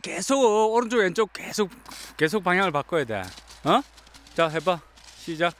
계속 오른쪽 왼쪽 계속 계속 방향을 바꿔야 돼. 어? 자 해봐. 시작.